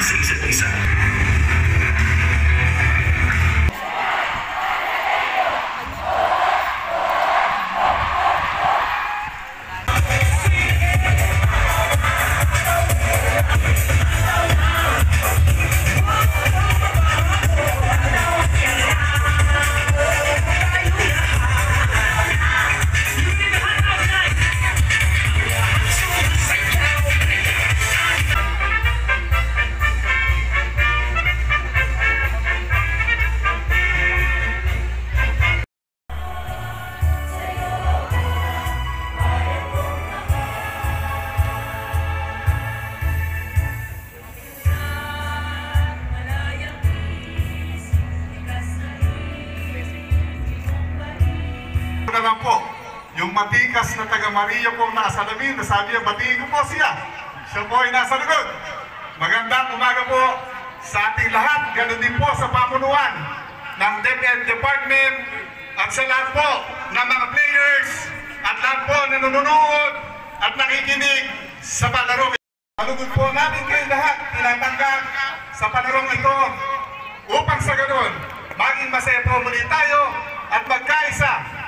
season, he said. Naman po, yung matikas na taga Maria po na salamin, nasabi niya, batiin ko po siya. Siya po ay nasa likod. Magandang umaga po sa ating lahat, ganun din po sa pamunuan ng DepEd Department at sa lahat po ng mga players at lahat po na nanonood at nakikinig sa palaro. Malugod po namin kayo lahat tinatanggap sa palarong ito upang sa ganun maging masaya po muli tayo at magkaisa